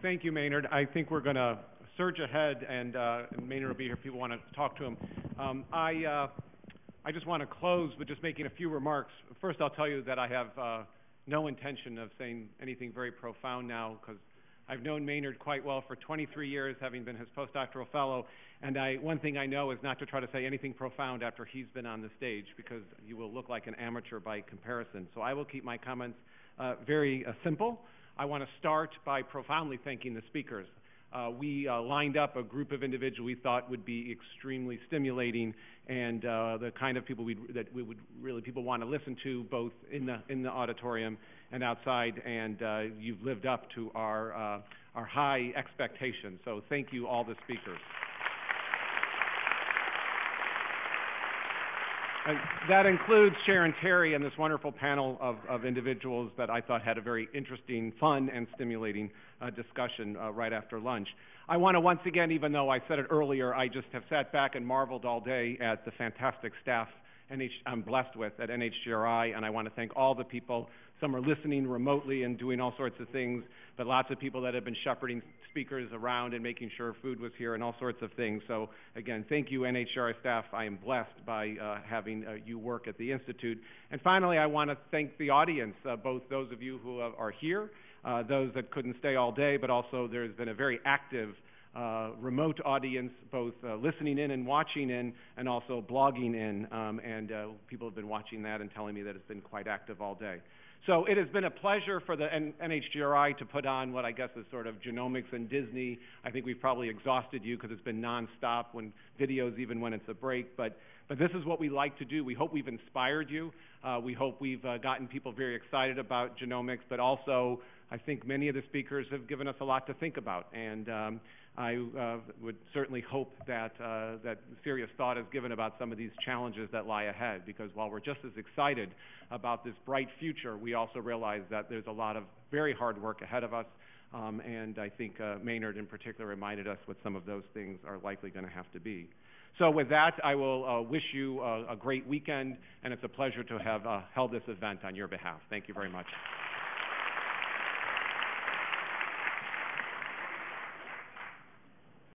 Thank you, Maynard. I think we're going to surge ahead, and, uh, Maynard will be here if people want to talk to him. Um, I, uh, I just want to close with just making a few remarks. First, I'll tell you that I have uh, no intention of saying anything very profound now because I've known Maynard quite well for 23 years, having been his postdoctoral fellow, and I, one thing I know is not to try to say anything profound after he's been on the stage because you will look like an amateur by comparison. So I will keep my comments uh, very uh, simple. I want to start by profoundly thanking the speakers. Uh, we uh, lined up a group of individuals we thought would be extremely stimulating and uh, the kind of people that we would really people want to listen to both in the in the auditorium and outside. And uh, you've lived up to our uh, our high expectations. So thank you, all the speakers. And that includes Sharon Terry and this wonderful panel of, of, individuals that I thought had a very interesting, fun, and stimulating uh, discussion uh, right after lunch. I want to once again, even though I said it earlier, I just have sat back and marveled all day at the fantastic staff I'm blessed with at NHGRI, and I want to thank all the people. Some are listening remotely and doing all sorts of things, but lots of people that have been shepherding speakers around and making sure food was here and all sorts of things. So again, thank you NHGRI staff. I am blessed by uh, having uh, you work at the Institute. And finally, I want to thank the audience, uh, both those of you who are here, uh, those that couldn't stay all day, but also there's been a very active uh, remote audience, both uh, listening in and watching in, and also blogging in. Um, and uh, people have been watching that and telling me that it's been quite active all day. So it has been a pleasure for the NHGRI to put on what I guess is sort of genomics and Disney. I think we've probably exhausted you because it's been nonstop when videos, even when it's a break. But but this is what we like to do. We hope we've inspired you. Uh, we hope we've uh, gotten people very excited about genomics, but also I think many of the speakers have given us a lot to think about. And um, I uh, would certainly hope that, uh, that serious thought is given about some of these challenges that lie ahead, because while we're just as excited about this bright future, we also realize that there's a lot of very hard work ahead of us, um, and I think uh, Maynard in particular reminded us what some of those things are likely going to have to be. So with that, I will uh, wish you a, a, great weekend, and it's a pleasure to have uh, held this event on your behalf. Thank you very much.